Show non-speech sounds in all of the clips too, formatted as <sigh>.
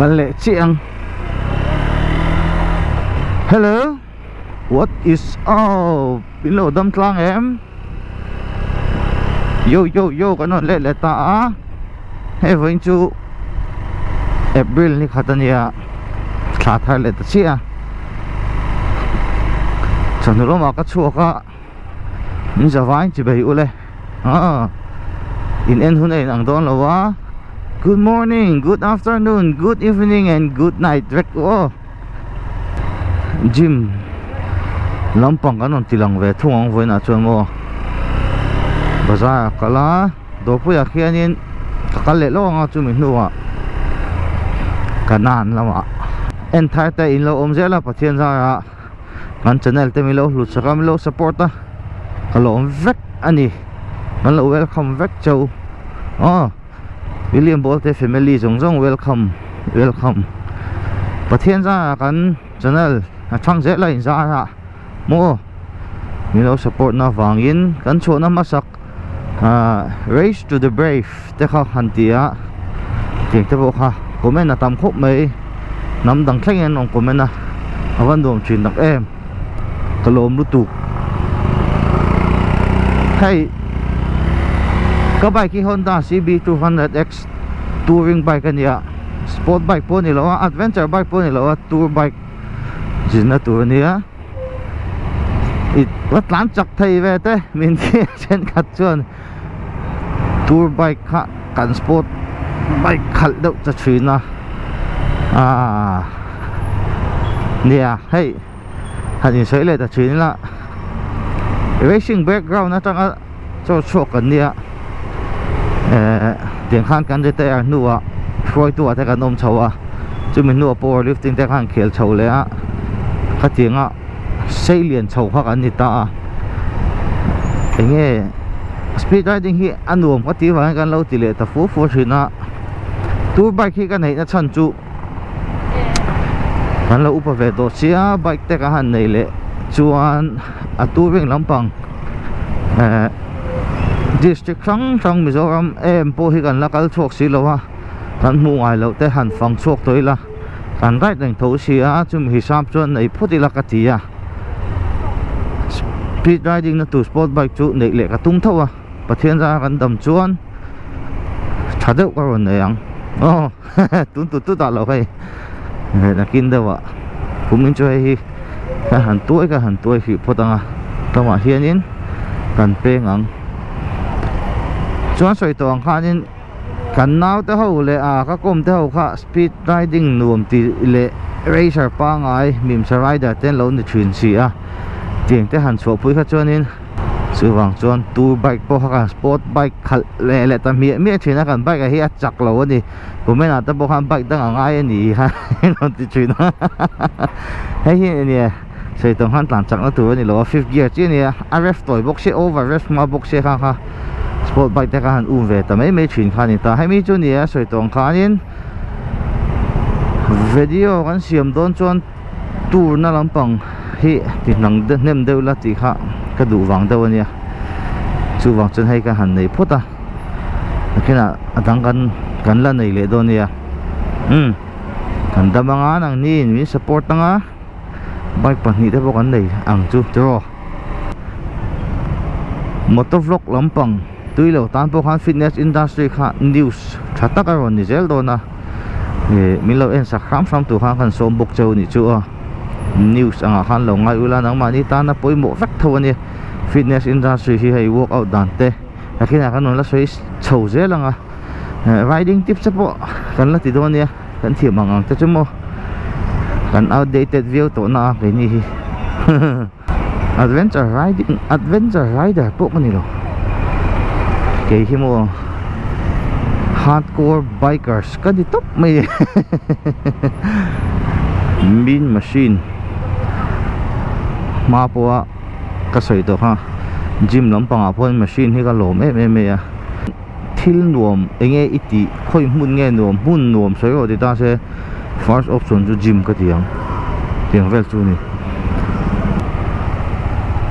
kan lệ chiang hello, what is up Bình lộ đâm tlang em. Yo yo yo Cái nó lệ lệ ta. A he vin chu april ni khát tân ya Thả thar lệ ta chia chanuro ma ka chuaka in zawai chi bai ule ah in en hun nặng ang don quá good morning good afternoon good evening and good night. Rek oh Jim, lampang kanon tilang ve thung ang voi na chuan mo bazaar kala do pu ya khianin kakal le lo nga chu mi nuwa. kanan lama en thai ta in lo om zela pathian za kan channel te mi lo lu chakam lo support ta kalo om vek ani. Kan lo welcome vek chau. Oh. William Bolte family zong zong welcome welcome. Pathian za kan channel thang je lai za ra. Mo mi lo support na wangin kan cho na masak uh, race to the brave. Te kha hantia ting te bo kha. Comment na tam khop mai. Nam dang thleng en ong comment na. Awan dom chin dak em. Kalom lu tu. Hey cái bike cái Honda CB200X touring bike anh ya sport bike po nila adventure bike po nila tour bike chỉ là tour nia it wat lan chak thai ve te min ke chen khat chuan tour bike kha kan sport bike khal deuh cha thina à nia hey han in soi le ta thin la racing background na tanga cho chok kan nia tiếng khan kan de te nuwa froi tu te kan om chawa chu min nuwa power lifting te khan khel chho le a kha tinga sei lian chho kha kan ni ta enge speed riding hi anuam ka ti wa kan lo ti le ta fu fu thina tour bike hi kan nei na chan chu kan lo upa ve do sia bike te ka han nei le chuan a touring lampang eh district sang sang Mizoram em po hi kan lakal chok si lo wa kan mu ai lo te han phang chok toi la. Kan rai dang tho si a, chum hisab chuan nei phuti la ka ti a. Speed riding na tu sport bike chu nei le ka tum tho wa pathian ra kan dam chuan. Thadeu ka ron nei ang. Oh <laughs> tun tu tu ta lo kai. Na kin da wa kumin chu hi. Ka han tuai, ka han tuai hi photanga tama hianin kan pe ngang chuan soi tawng khanin kan nau te ho le a ka kom te ho kha speed riding nuam ti le racer pa ngai mim sa rider ten lo ni thin si a tiang te han chho pui kha chuan in chu wang chuan tour bike po kha sport bike khal le le ta mi mi thina kan bike a hi a chak lo ani kumena ta bo khan bike dang ngai ani ha no ti thin hei hi ni soi tawng khan tlan chak na tu ani lo fifth gear chi ni a ref toy box over ref ma box se kha kha sport bike te ka han um ve ta mai mai thin kha ni ta hai mi chu ni a soi tawng khanin video kan siam don chuan tour na lampang hi ti nang de nem deuh la ti kha ka du wang deuh ania chu wang chen hai ka han nei phota kina atang kan kan la nei le don nia um kan damanga nang ni mi support tanga bike pa ni te bo kan nei ang chu tro motovlog lampang tuilo tan po khan fitness industry kha news. Thata ka ron ni zel do na. Mình lâu en sa kham from tu khan kan som bok chau ni chu a news anga khan lo ngai ula nang ma ni tan na poi mo vek tho ni fitness industry hi hei work out dan te. Lakina kan non la soi chau zel anga. Eh, riding tips po kan la ti do ni kan thi mangang te chu mo. Kan outdated view to na ke ni <laughs> adventure riding adventure rider po rồi. Kay himo hardcore bikers kadi top may mean machine mapo kasoy to ha gym lampang apon machine hi ka lo me me me ya thil nuam enge iti khoi mun nge nuam mun nuam soi ro ti ta se first option chu gym ka tiang tiang vel chu ni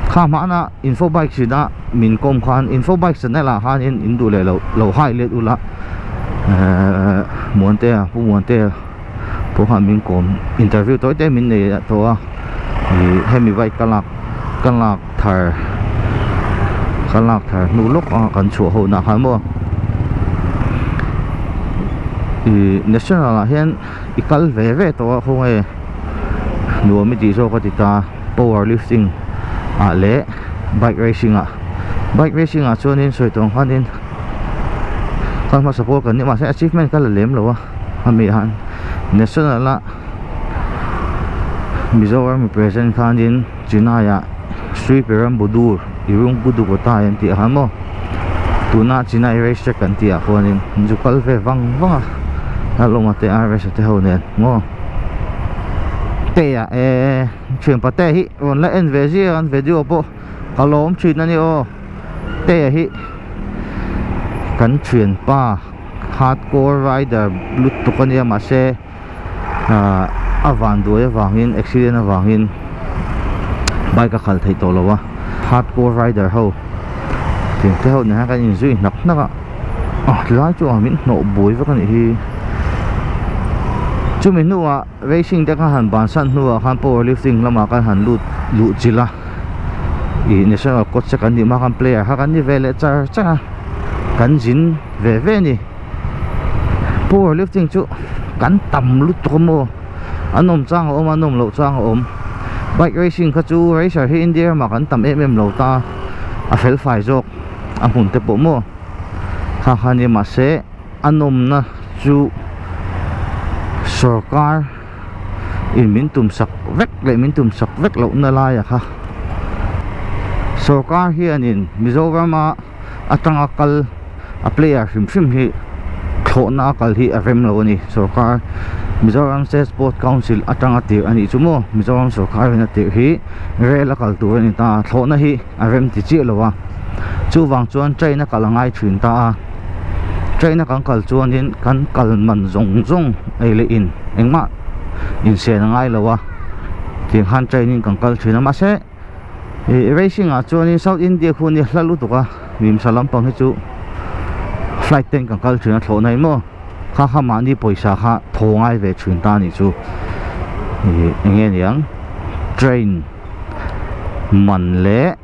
kha ma na info bike si na min kom khan. Info bike sa na la han in indu le hai le u la. Eh, muan te pu muan te po ha min kom. Interview tối te min nei hai mươi hi hemi vai kalak kalak thar kalak thar nu lok a kan chu ho na ha mo. I national hian ikal ve ve to a khong e. Nuwa mi ti so ka ti ta, powerlifting à le bike racing à bike racing à cho nên soi tong khanin con vâng, mà support cần nhưng mà sẽ achievement kala lem lo a ami han national la mizoram president khanin chinaya sri peram budur irung budu ko ta yan ti han mo tuna china race kan ti a khonin jukal ve wang wang a long ate a race te ho nen ngo te à? E chuyển pa te hi on la en ve ji an video po kalom chin ani o te hi kan chuyển pa hardcore rider lut to kan ya ma se a avan do in, accident awangin bike a khal thei to lo wa hardcore rider ho ting te ho na kan in zui nak nak a lai chu amin no với va kan hi chu min nuwa racing te kan han ban san nuwa kan powerlifting lama kan han lut lu chila i national coach kan ni ma kan player, ha kan ni vele char cha. Kan jin ve ve ni. Powerlifting chu kan tam lut to mo. Anom chang om anom lo chang om. Bike racing kha chu, racer hi india ma kan tam em em lo ta. A fel fai jok a hun te po mo. Kha kha ni ma se anom na chu sarkar à in min tum sak vek le min tum sak vek lo na la ya kha? Sarkar hian in mizoram a atang akal a player hrim hrim hi. Thlo na akal hi a rem lo ni sarkar mizoram state sport council atang atir ani chumo mizoram sarkar hin atir hi. Rel akal tur ani ta thlo na hi, a rem ti chi lo wa chu wang chuan train a kalangai thin ta a train kan kal chuanin kan kal man zong zong ei le in engma in se na ngai lo wa ting han training kan kal thina ma se e racing a chuanin south india khu ni hlalu tuka à. mim salam pang hi chu flight ten kan kal thina thlo nai mo kha kha ma ni poisa kha thongai ve chhun ta ni chu e enge niang train. Man le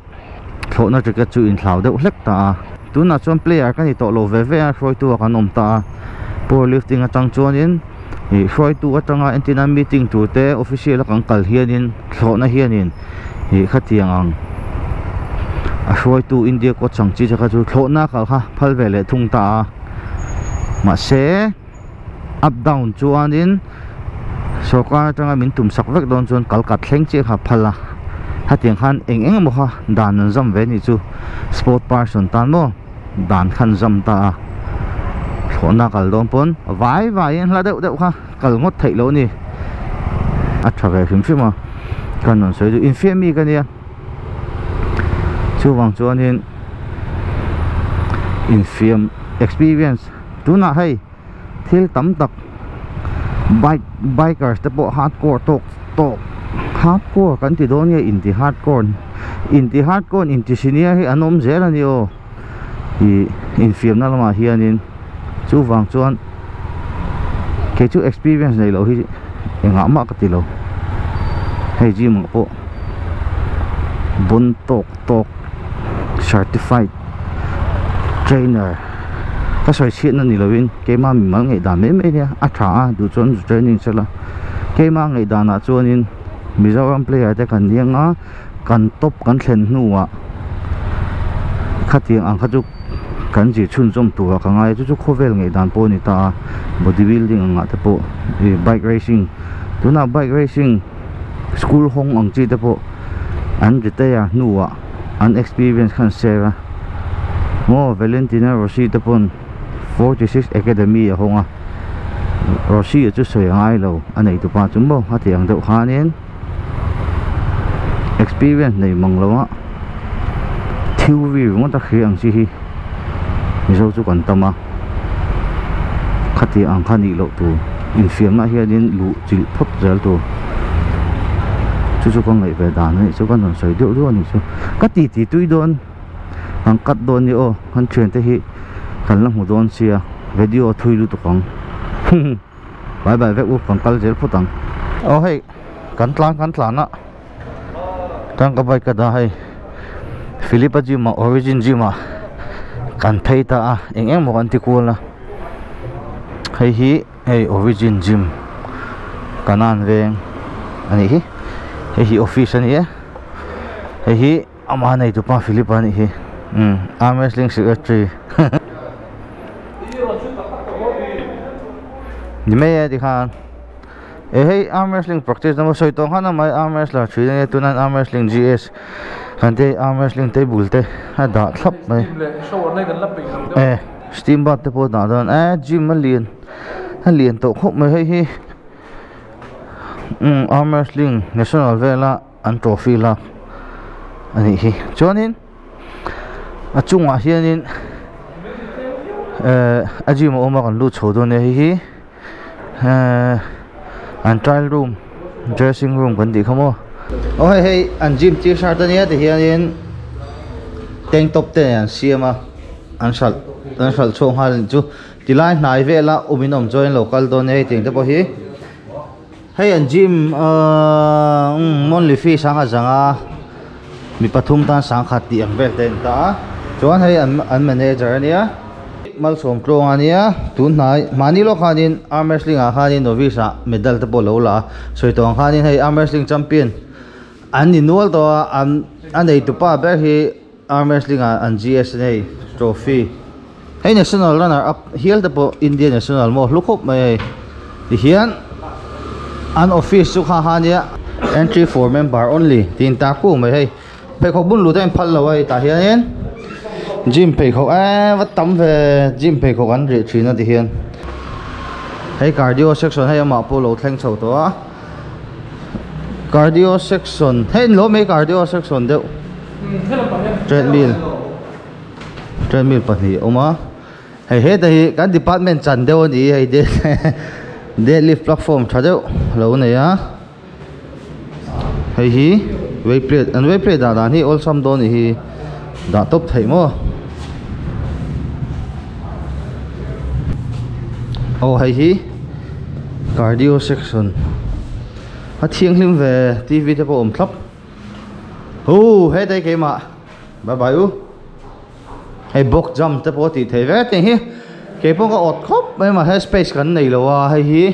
thlo na ticket chu in thlau deuh hlek ta à tuna chuan player kan i to lo ve ve a, hroi tu kan om ta powerlifting atang chuan in i hroi tu atanga antenna meeting tu te, official kan kal hianin thlawna hianin, hi khatiang ang. A hroi tu india ko chang chi chaka chu thlawna kal kha phal ve le thung ta ma se, up down chuan in sarkar atanga min tum sak vek don chuan kal kat thleng che kha phala hatiang khan eng eng mo kha dan zam ve ni chu. Sport person tan mo dan khan zam ta. Thona kal cả pon vai vai en la deuh deuh kha. Kal ngot thei lo ni a tha ve him phim a kan non soi du in fiam mi kan ya chu wang chuan in in phim experience. Tu na hay. Thil tam tak bike, bikers te po hardcore tok tok hardcore kan ti do ni in ti hardcore. In ti hardcore, in ti senior hi anom zel ani o i in mà na lama hianin chu wang chuan ke chu experience nei lo hi enga ma ka ti lo hei ji mo po bun tok tok certified trainer. Ta soi chiat na ni lovin ke ma mi mal ngai da me me nha a tha a du chon training chela ke ma bây da na chuanin mizoram player te kan nianga kan top kan thlen hnuwa khatiang ang khaju kan ji chun chom tu ka ngai chu chu khovel ngai dan po ni ta bodybuilding anga te po bike racing tuna bike racing school hong ang chi te po an retire hnuwa an experience kan sera mo valentina rossi te pon 46 academy a honga rossi chu soi ngai lo anei tu pa chum bo hatiang deuh khanin experience nei mang lo a thiu vi ngo ta khi ang chi hi mi zo chu kan tama khati ang khani lo tu. In fiam na hian in lu chil phot zel tu. Chu chu kong ngai về đàn này, chu kan non soi deuh luôn ni chu. Ka ti ti tui don ang cắt don ni o. Kan thuyền te hi. Kan lang mu don sia. Video thui lu tu con bye bye vẹt u kon kal zel tăng oh hey cắn tlan cắn tlan na. Tăng cái bài cái đó hay. philippa Jima, origin Jima kan thei ta a. Eng eng mo kan ti kul na hei hi, hei origin gym. Kanan veng. Ani hi. Hei hi office ani e. Hei hi, ama nei tu pa philippa ani hi. Hmm, um arm wrestling secretary <laughs> ni me e, di khan. E hei arm wrestling practice na mo soi tong hana mai arm wrestler thui ne tunan arm wrestling gs kan te arm wrestling te bulte ha da thlap mai eh steam bat te po da don eh gym ma lien ha lien to khop mai hei hi um arm wrestling national vela an trophy la ani hi chuanin a chungah hianin eh a gym a awma kan lut chho dawn e hei hi eh an trial room dressing room kan tih kha maw oh hei hei an gym t-shirt ania ti hianin tank top te an siam a an hral an hral chhawng hal chu ti lai hnai vela umin awm join local dawn hei ting te pawh hi hei an gym uh, monthly fee sang a à, zanga à, mi pathum tan sáng khát ti về tên ta. Ta anh hay anh anh manager nhé mal som krong ania tun hnai mani lo khanin arm wrestling a khanin novice medal te pawh lo la soi tong khanin hei arm wrestling champion an ni nual to an an ei tupa ber hi arm wrestling an gs trophy. Hei national runner up, hial te po indian national mo. Lukhop mai ti hian, an office chu kha hania entry for member only. Tin ta ku mai hei pe kho bun lu ten phal lo ai, ta hian gym pe kho a wat tam ve. Gym pe kho an re thina ti hian. Hei cardio section hei ma po lo thleng chho to a cardio section hei lỗ mấy cardio section đâu treadmill treadmill pahnih ông á hay hết đây cái department chẳng đâu ani hay de deadlift platform chả đâu. Lâu này á. Hay hi weight plate an weight plate đã dan hi all some don ni đã top thấy mo oh hay hi cardio section hát chiêng lên về tv cho bộ awm thấp ô hết đây cái mà. Bye bye u hay bốc jump cho bộ thì thấy vét này hi cái bộ có ọt khóc mai mà, hết space gần này là wa hi hi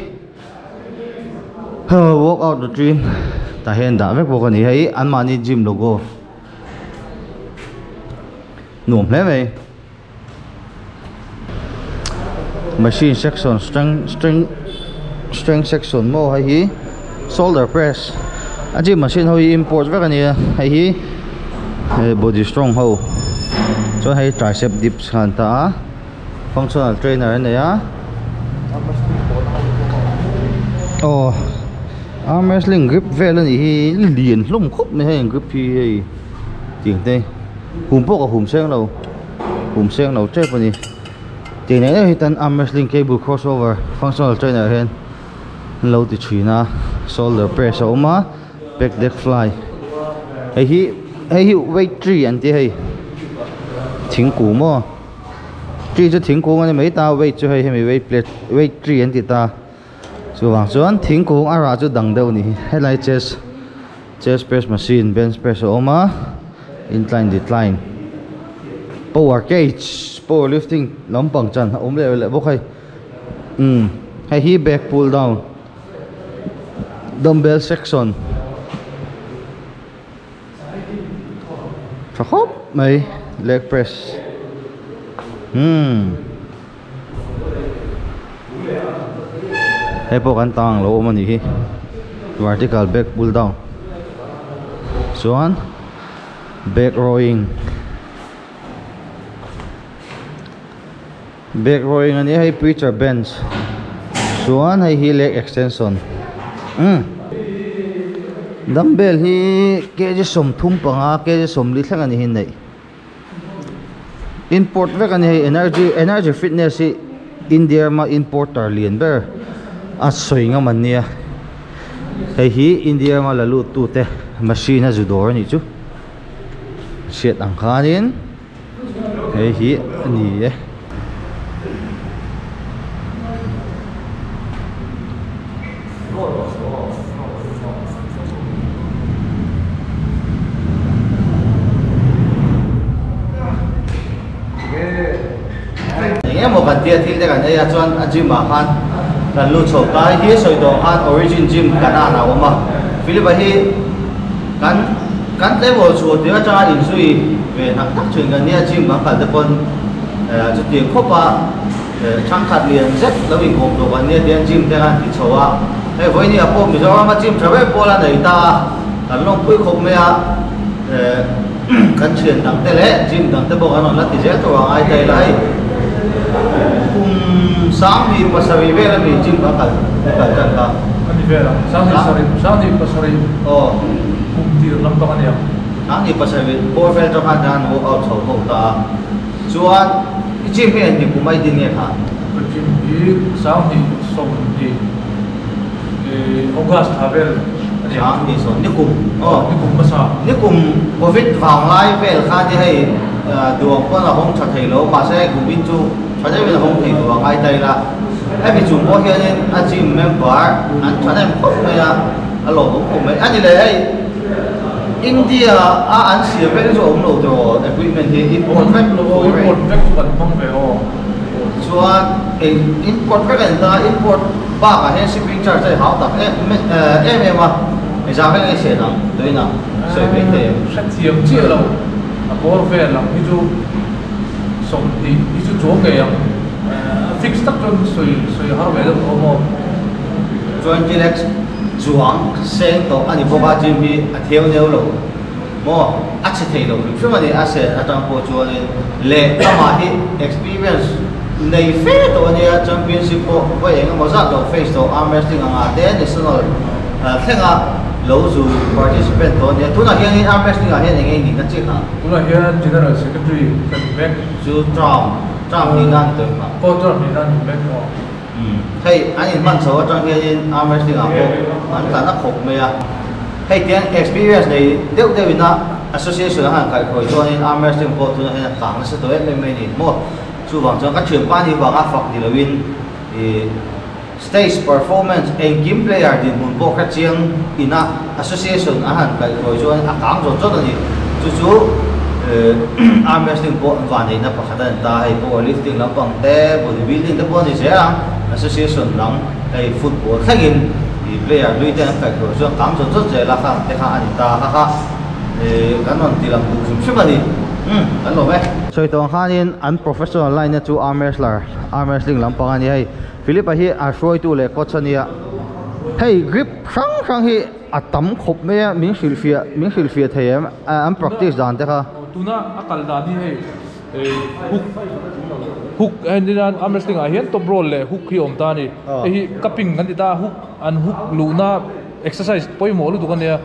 walk out the dream. Ta hiện đã vết bộ con ani ăn an mani gym logo nuam hle vậy. machine section, strength strength strength section mô hay hi shoulder press. A machine ho import vek ani hei hi body strong ho chuan hei tricep dips khan ta. Functional trainer ani a oh arm wrestling grip vel ani hi lian hlum khup mai hei grip hi hei tiang te hum pawh a hum seng à, lo hum seng lo trep ani này nei hi tan arm wrestling cable crossover, functional trainer hen lo ti thina shoulder press a awma back deck fly. Hei hi hei hi weight tree an ti hei thingkung maw tree chu thingkung ani mai ta weight chu hei hemi weight plate weight tree an ti ta. Chu wang chuan thingkung a ra chu dang deuh ni helai chest chest press machine bench press a awma incline decline. Power cage power lifting lampang chan a awm le le bawk hay, ừ. um hei hi back pull down dumbbell section. Tha khop mai leg press. Hmm. Hei pawh kan tang lo awm ani hi vertical back, pull down. Chuan back rowing. Back rowing ani hei preacher bench. Chuan hei hi leg extension Ừ. um dumbbell hi kg som thum panga kg som li thlang ani hin nei import vek ani energy energy fitness hi india ma importer lian ber à, a soi nga man nia hei hi india ma la lut tu te machine a zudor ni chu siat ang khanin hei hi ani e tia thil te kan eya chuan a gym a ăn kan lu chho tai hi soi dong ăn origin gym kan ana oma philip hi kan kan level chu tia cha in sui về nak tak chun kan nia gym ma tập te pon chu ti khopa chang khat liền rất là bình kom đồ kan nia tian gym te kan ti chowa he voi ni apo mi zo mà gym travel là người ta kan long cuối cùng mẹ a kan đẳng tế te le gym tế bộ anh nói là thì je to ai đây lại sam ni pasawi ve la mi gym ka kal kal kan ka ani vera. Sang ni sari sang ni pasari o kum tir lam to ania. Ang ni pasawi por vel to kan dan wo out chho ho ta. Chuan gym he ni kumai din ne kha Jim i sang ni som ni e august havel. Sang ni so ni kum oh o ni kum masa. Ni kum covid vang lai vel kha di hei duang ko la hong cha thei lo ma se kum bin chu cha dai vel hong thei duang ai tai la ai bi chung ko hian in a gym member an cha dai ko me ya a lo ko ko me ani le hei India a an sia vel zo om lo do equipment hi import vet lo import vek kan mong ve oh chuan import vet an ta import ba ka he shipping charge ai hao tak em em em ma ai za vel ai se na doi na soi ve te set tiam chi lo a por ve lam hi chu som 이제 좋은 chu cho ge yang fix tak chon soi soi har ve lo mo chuan Gilex chuang sen to ani boba jim hi a theu neu lo mo a chi experience. nei fe to ani a championship po ko eng mo za lo face to arm wrestling anga te national thenga lo zu participant to ni tuna hian in arm wrestling a hian eng ni na chi kha tuna hian general secretary kan vek chu tram tram ni nan to ma ko to ni nan vek oh hey anh in man so trong kia in arm wrestling à bộ anh cả nó khục mày à hey tiếng experience này đều đều na association hàng cái khối cho nên arm wrestling bộ tụi càng nó sẽ tới em mấy này mua chú bằng cho các trường ban thì bằng áp phật thì là win thì stage performance and game player thì muốn bộ các trường ina association à hàng cái khối cho nên à càng rồi cho nó à, thì chú chú ờ, <clears throat> arm wrestling po ang vanay na pakatan tayo powerlifting lang pang te bodybuilding te po ni siya association lang ay football thagin i player lui te ang kai ko so kam so so je la kha te kha ani ta kha kha e kanon ti lang bu sim ba hm lo so ito khanin unprofessional line na chu arm wrestler arm wrestling lang pang ani hay philip hi a shoi tu le coach ania hey grip sang sang hi atam khop me ming sil fia ming sil fia them practice dan te kha tuna akal da ni hei hook hook and then arm wrestling a hian top roll le hook hi om ta ni Oh. e hi kan ti ta hook an hook lu na exercise poi mo lu du kan ya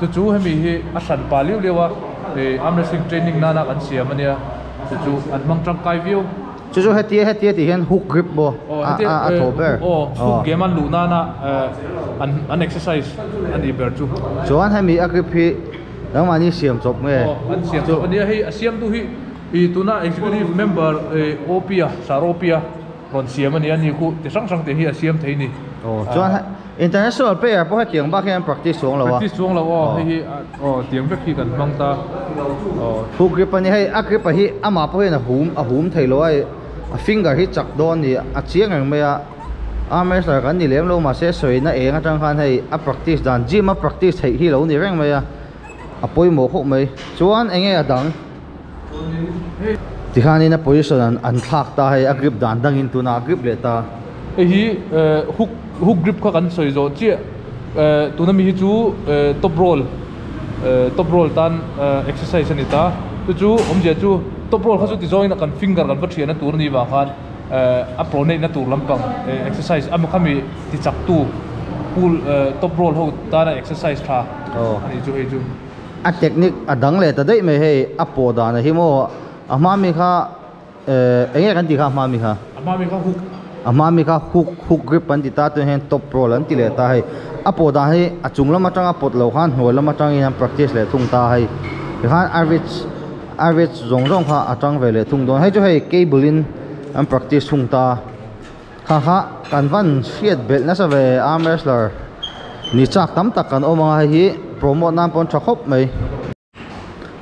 tu chu hemi hi a san pa liu lewa e arm wrestling training na na kan siam ania. Tu chu an mang tang kai view chu chu hetia hetia ti hian hook grip bo a a a tho ber oh hook game an lu na na an an exercise an i ber chu chuan hemi a grip hi dang mani siam chop nge Oh, an siam tu ania hei a siam tu hi i tuna executive member e opia saropia ron siam ania ni ku te sang sang te hi siam thei ni oh chuan he- international player po he tiang ba khian practice lo wa practice lo oh hei hi oh tiang vek hi kan mang ta. Oh hook grip ani hei a grip a hi ama hian a hum a hum thei lo ai a finger hi chak don ni a chiang ang me a arm wrestler kan ni lem lo ma se soi na eng atang khan hei a practice dan gym a practice thei hi lo ni reng me a a poi mo khok mai chuan enge a dang ti khan in a position an an thak ta hei a grip dan dang in tu na grip le ta hei hi eh, hook hook grip kha kan soi zo chi tuna mi hi chu eh, top roll eh, top roll tan eh, exercise ani ta tu chu om je chu top roll kha chu ti zo in kan finger kan va thiana tur ni wa khan a pro nei na tur lampang eh, exercise am khami ti chak tu pool eh, top roll ho ta na exercise tha Oh. ani chu hei chu a technique a dang le ta dei me hei a po da na hi mo อามามีค้าเอ่อเอ็งันดีค้ะอามามีค้าอามามีค้าฮุกอามามีค้าฮุกฮุกกริปปันติตาตัวเห็นตบโปรลันติเลตาให้อปอดาให้อจุงละมาจังอปอดเล่าขันหัวละมาจังยัง practice เลยทุ่งตาให้ขันอาริชอาริชจงจงค่ะอาจังเวเลยทุ่งโดนให้จะให้เคเบิลินอัน practice ทุ่งตาค่ะค่ะการวันเสียดเบลนะสเวอาร์เมสเลอร์นี่จากตั้มตักกันออกมาให้โปรโมทน้ำปนชักบไหม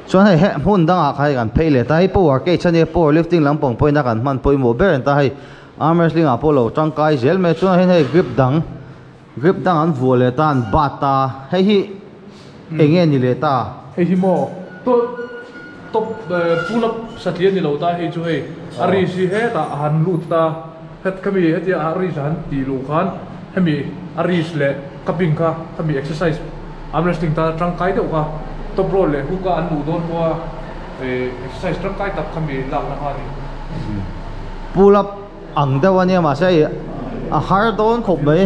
chuan hei he hmun danga khai kan phei le ta hei power ke chani power lifting lampong poina kan man poi mo ber ta hei arm wrestling a polo tangkai zel me chuan hei hei grip dang grip dang an vuale ta an bata hei hi enge ni le ta hei hi mo to top pull up satlian ni lo ta hei chu hei ari si he ta han lut ta het kami het ya ari san ti lu khan hemi ari sle kaping kha kami exercise arm wrestling ta tangkai de ka top roll le hu ka an don ko exercise tangkai tak kami lang na ha ni pull up ang da wa wania ma sai a hard don khop mai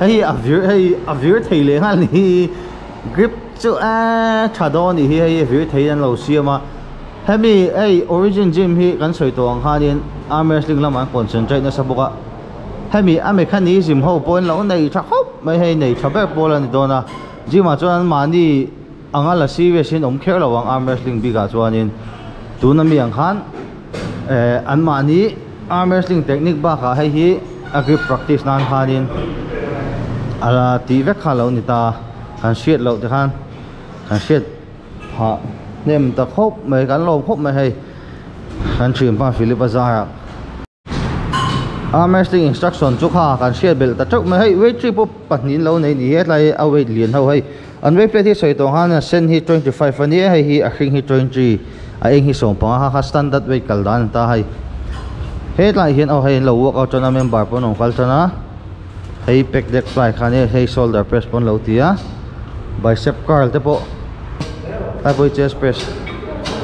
hei a view hei a view thei le ha ni grip chu a cha don ni hi hei view thei an lo si ma hemi ei origin gym hi kan soi tong ha nin arm wrestling lama concentrate na sabuka hemi a gym ho point lo nei tha khop mai hei nei tha ber bol an dona gym a chuan ma ang ala la serious in om kher lo wang arm wrestling biga chuanin. Tuna mi ang khan eh an ma ni arm wrestling technique ba kha hei hi agri practice nan khanin ala ti ve kha lo ni ta, kan shit lo te khan. Kan shit ha, nem ta khop mai, kan lo khop mai hei kan chim pa philip azara arm wrestling instruction chu kha, kan shit bel ta chok mai hei weight trip patnin lo nei ni he lai a weight lian ho hei an plate hi soi tong han sen hi 25 ani hei hi a hring hi 20 a eng hi som pa ha standard weight kal dan ta hei hết lại hiện ở hay lâu workout cho nam member pon ông kalcha na hay pec deck fly khane hay shoulder press pon lâu tia bicep curl te po tay boy chest press.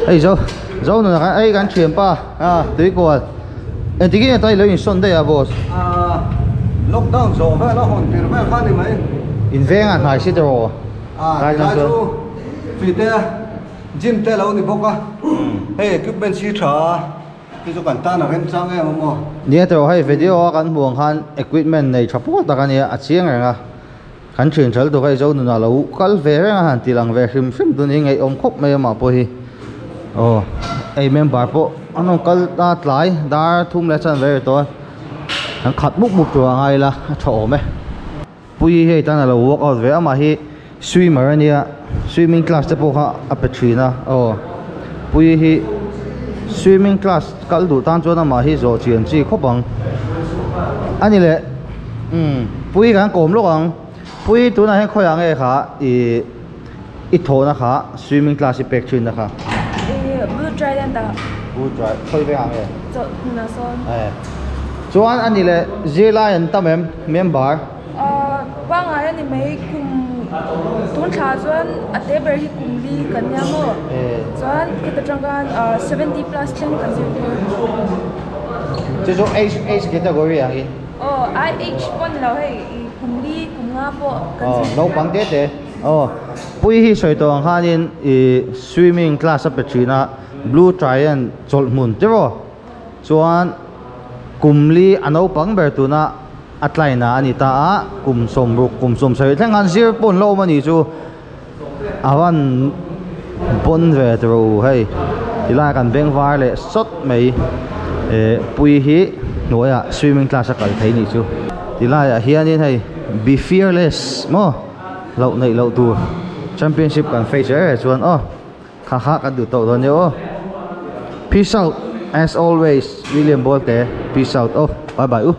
Hay zo zo nó cái ấy gắn chuyển pa. À tùy cô em tí cái tay lấy in son đây à boss? À lockdown phải nó hồn tiền phải khăn đi mấy. In veng à này xí rồi à Cái cái này cơ. chú vì thế gym thế lâu đi bốc à hey equipment xí trả cái chỗ cảnh ta là em sang em mà nia tro hay video kan buang khan equipment nei thapo ta kan ya achiang nga kan thin chal do kai zo nu na lo kal ve nga han tilang ve hrim hrim du ni ngai om khop mai ma po hi oh ei member po ano kal ta tlai dar thum le chan ve to han khat muk muk to ngai la tho me pui he ta na lo walk out ve ama hi swimmer ania swimming class te po kha apetrina oh pui hi swimming class kal du tan chuan ama hi zo chian chi khopang. Ani le um pui kan kom lo ang pui tu na he khoyang e kha i i tho na kha swimming class i pek chin na kha. Eh, Blue Dragon da pu try khoi ve ang e zo na son. eh chuan ani le z lion tamem member Ờ, ba nga ni mai kum tun cha zuan ate ber hi kum li kan ya mo. Zuan kita jangan uh, 70 plus chen kan zi. chu chu age age category ang in Oh, IH pon lo hey kum li kum nga po kan oh no pang te te oh pui hi soi to ang hanin i swimming class up china blue triangle chol mun. Te ro chuan kumli ano pang ber tu na atlai na ani a kum som ruk kum som sai thang an zir pon lo mani chu awan bon ve tro ro hei tila kan beng var le sot mei e pui hi noya swimming class a kal thei ni chu tila ya hianin hei be fearless mo lo nei lo tu championship kan face er chuan oh kha kha kan du to don yo oh peace out, as always. William bolte peace out oh bye bye uh